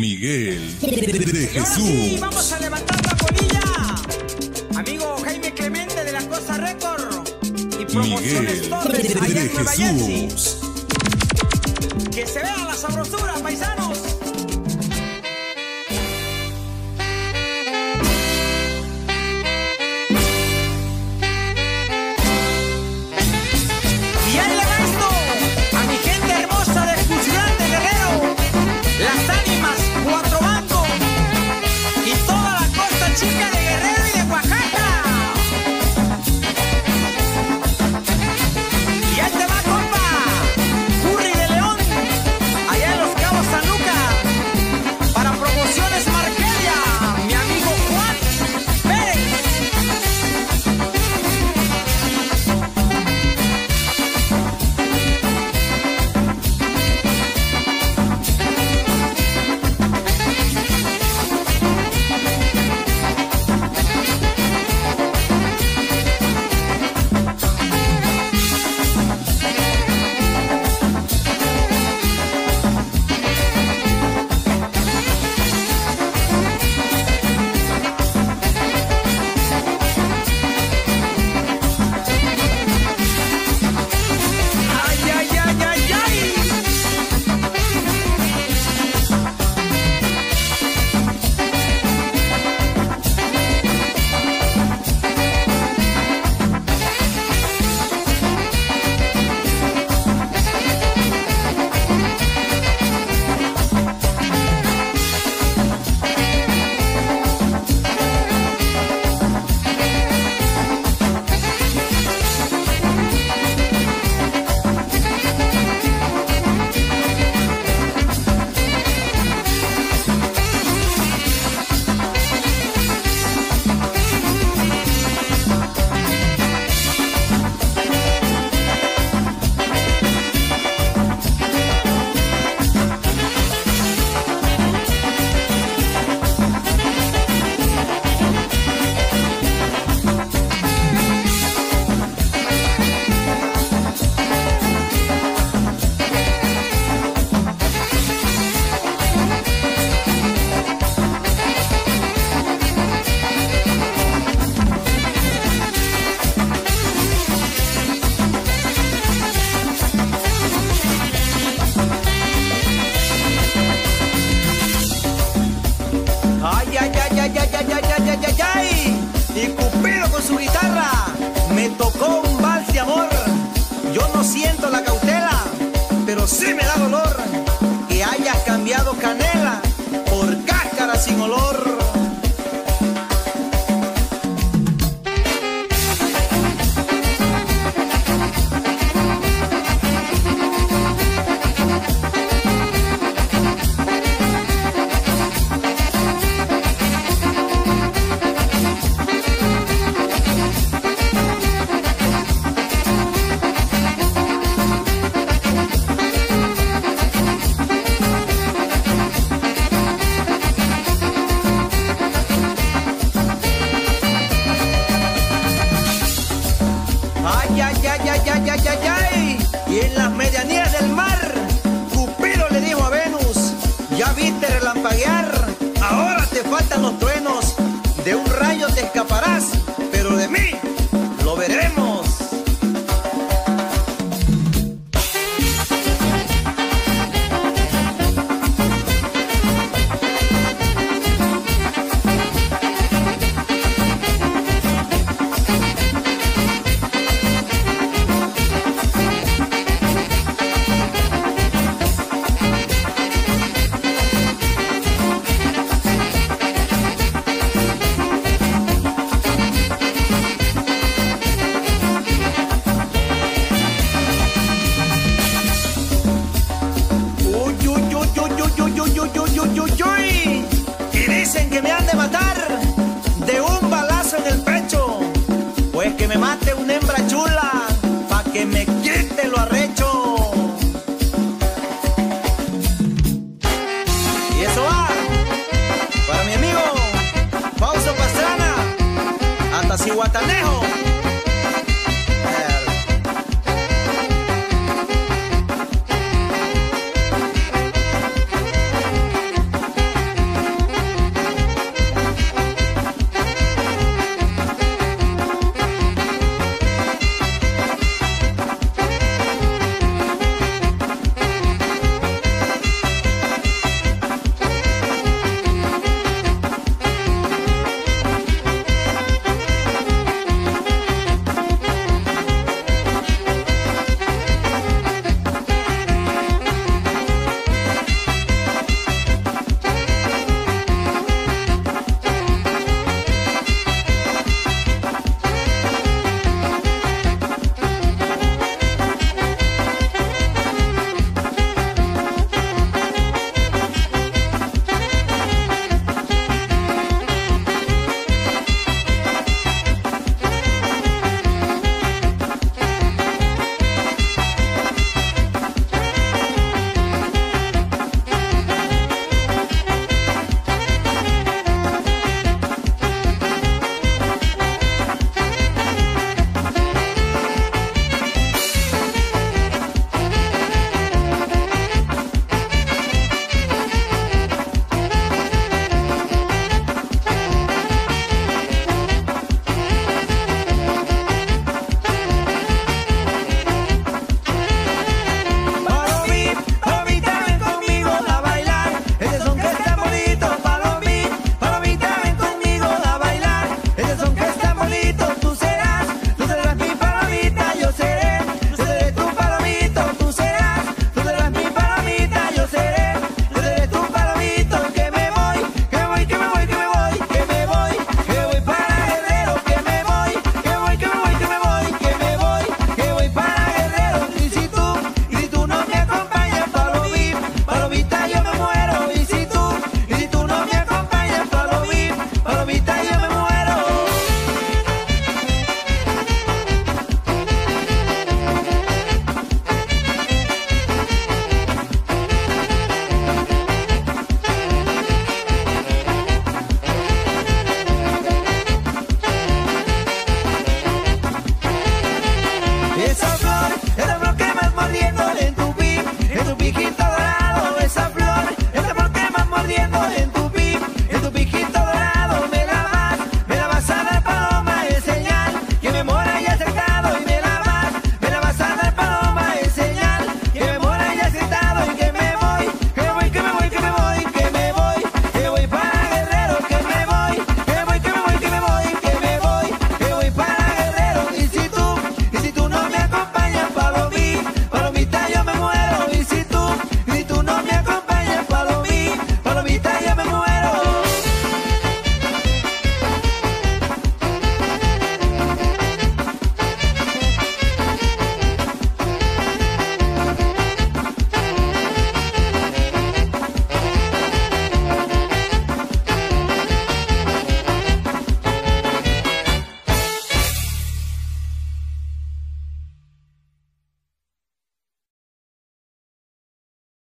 Miguel de ahora sí, Jesús. vamos a levantar la bolilla. Amigo Jaime Clemente de la Cosa Record y Promociones Miguel Torres allá de en Nueva Jersey. Jesús. Que se vea la sabrosura, paisanos. Siento la cautela, pero sí me da dolor viste Y dicen que me han de matar de un balazo en el pecho. Pues que me mate una hembra chula pa' que me quite lo arrecho. Y eso va para mi amigo Fausto Pastrana hasta Cihuatanejo.